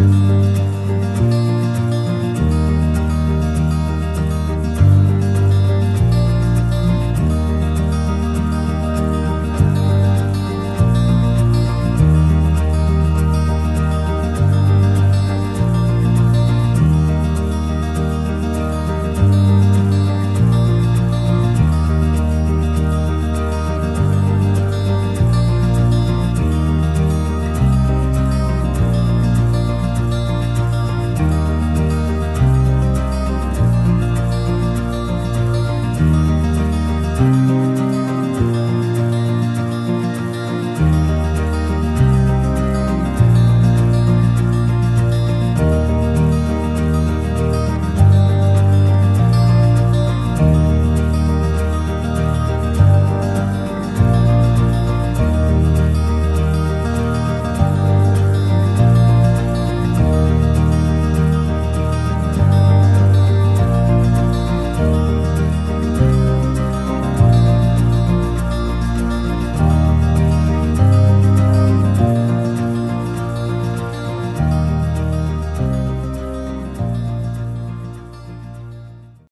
Música